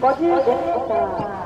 51歳